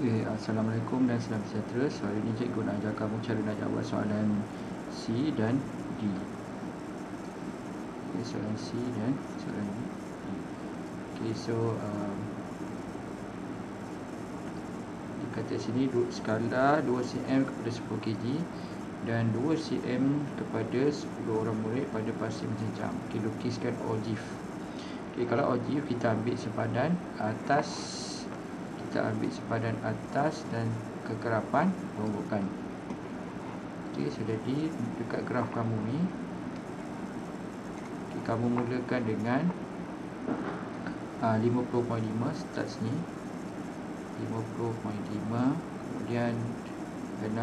Okay, Assalamualaikum dan salam sejahtera. So, hari ini cikgu nak ajar kamu cara nak jawab soalan C dan D. Okay, soalan C dan soalan D. Okay, so um, dikata sini skala 2 cm kepada 10 kg dan 2 cm kepada 10 orang murid pada pasir menjejam. Okay, lukiskan ogive. Okay, kalau ogive kita ambil sepadan atas kita ambil sepadan atas dan kekerapan ronggokan ok so jadi dekat graf kamu ni. Okay, kamu mulakan dengan uh, 50.5 start sini. 50.5 kemudian 60.5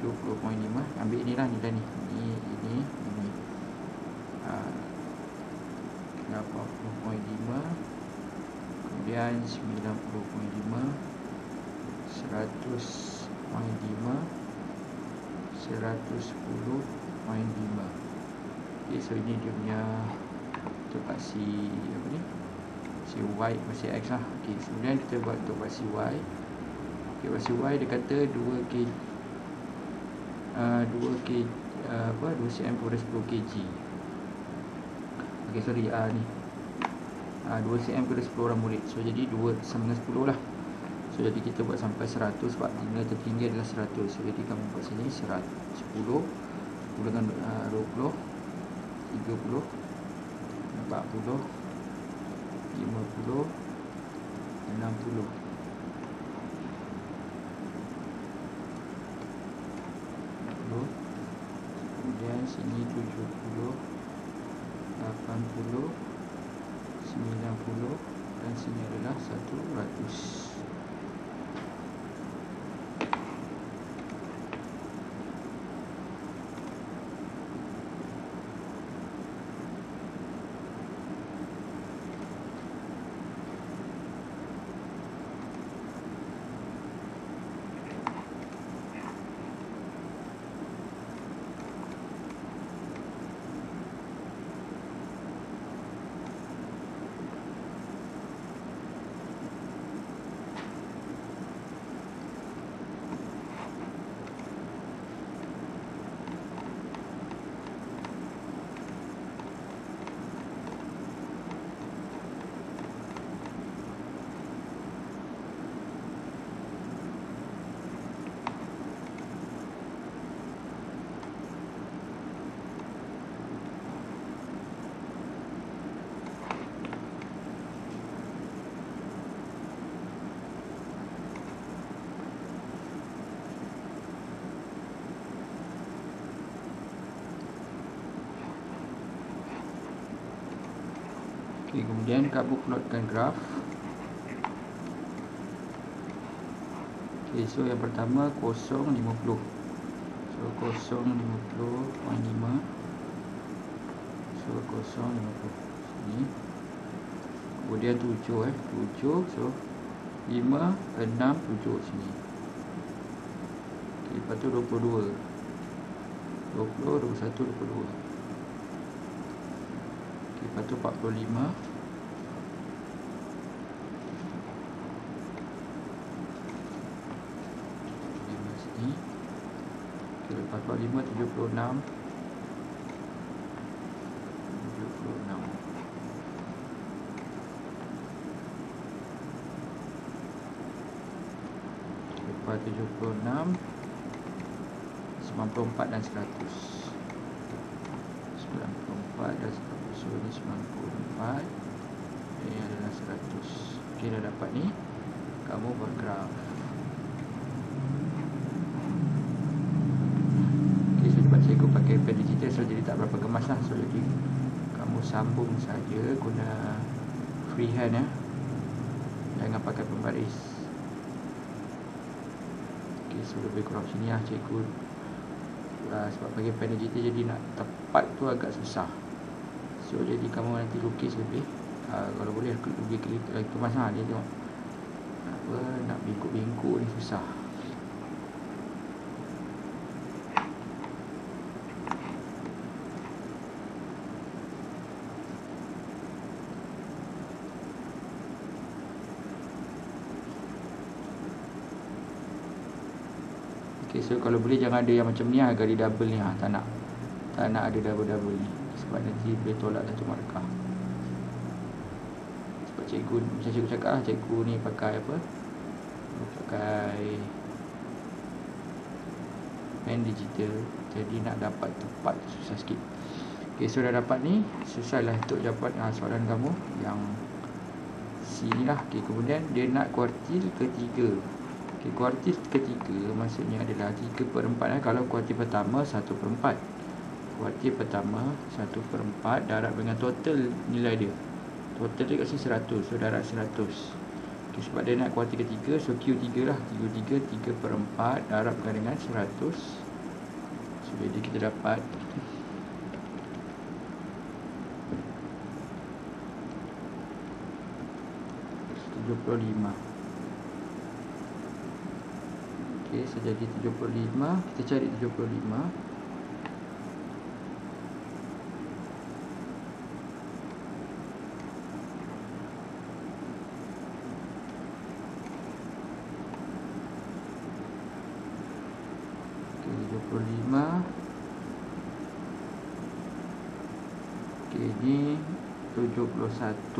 70.5 ambil inilah nilai ni. Ini ini. Ini uh, 80.5 kemudian 90.5 100.5 110.5 ok so ini dia punya untuk paksi apa ni? Paksi y paksi x lah. Ok kemudian kita buat untuk paksi y. Ok paksi y dia kata 2 k uh, 2 k uh, apa? 2 cm per 10 kg ok sorry uh, ni ha, 2 cm kepada 10 orang murid. So jadi 2 sama dengan 10 lah. So jadi kita buat sampai 100 sebab nilai tertinggi adalah 100 so jadi kamu buat sini 100, 10 dengan uh, 20 30 40 50 60 Kemudian sini 70 80 90 dan sini adalah 100 Okay, kemudian kamu plotkan graf. Okay, so yang pertama 0.50. So 0.50.5. So 0.50. Sini. Kemudian 7 eh. 7. So 5, 6, 7 sini. Okay, lepas tu 22. 20, 21, 22. Lepas tu 45 sini okay, Lepas 45 76 Lepas 76 94 dan 100 94 dan 100 So ni 94 Ini adalah 100 Ok dah dapat ni. Kamu graf Ok sebab cikgu pakai pen digital. So jadi tak berapa kemas lah. So jadi Kamu sambung saja Guna freehand ya Jangan pakai pembaris. Ok so lebih kurang sini lah cikgu. Uh, sebab bagi pen digital jadi nak tepat tu agak susah So jadi kamu nanti lukis lebih. Uh, Kalau boleh lebih lagi kemas ha, Dia tengok. Apa nak bingkuk-bingkuk ni susah. Okay, so kalau boleh jangan ada yang macam ni lah, agak di double ni ha, tak nak tak nak ada double-double ni. Sebab nanti boleh tolak satu markah. Sebab cikgu, macam cikgu cakap lah, cikgu ni pakai apa? Pakai pen digital. Jadi nak dapat tepat susah sikit. Okay, so dah dapat ni. Susah lah untuk jawab uh, soalan kamu yang C ni lah. Okay, kemudian dia nak kuartil ketiga. Okay, kuartil ketiga maksudnya adalah 3 per 4 eh. Kalau kuartil pertama 1 per 4 Kuartil pertama 1 per 4 Darab dengan total nilai dia. Total dia kat sini 100 So darab 100 okay, Sebab dia nak kuartil ketiga So Q3 lah. Q3 3 per 4 Darabkan dengan 100 So jadi kita dapat. 75 Okey, so jadi 75 Kita cari 75 Okey, ni 71 72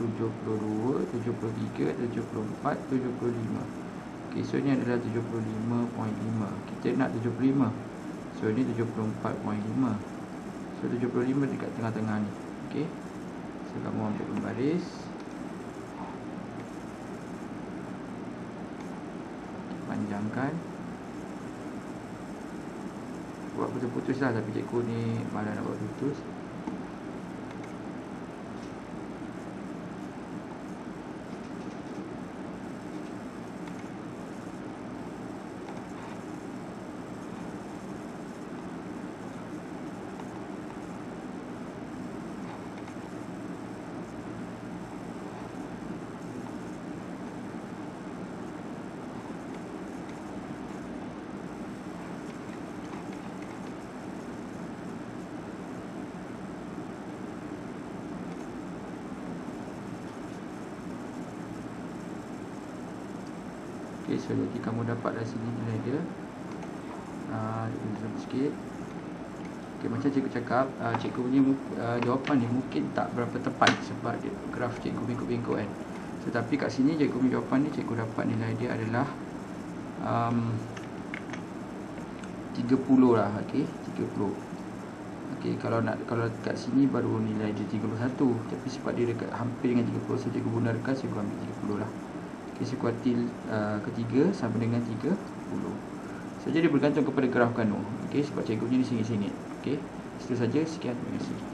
73 74 75 Okay, so ni adalah 75.5 Kita nak 75 So ni 74.5 So 75 dekat tengah-tengah ni. Okay So kamu ambil pembaris Panjangkan. Buat putus-putus lah Tapi cikgu ni malah nak buat putus Okay, so jadi kamu dapat dari sini nilai dia. Uh, Zoom sikit. Okay, macam cikgu cakap uh, Cikgu punya uh, jawapan ni mungkin tak berapa tepat Sebab dia graf cikgu bingkut-bingkut kan. Tetapi kat sini cikgu punya jawapan ni Cikgu dapat nilai dia adalah um, 30 lah, okay 30 Okay, kalau nak kalau kat sini baru nilai dia 31 Tapi sebab dia dekat hampir dengan 30 So cikgu gunakan cikgu ambil 30 lah isi kuartil uh, ketiga sama dengan 30 saja dia bergantung kepada graf kanu okey? Sebab cikgu ni sini-sini okey? Itu saja sekian terima kasih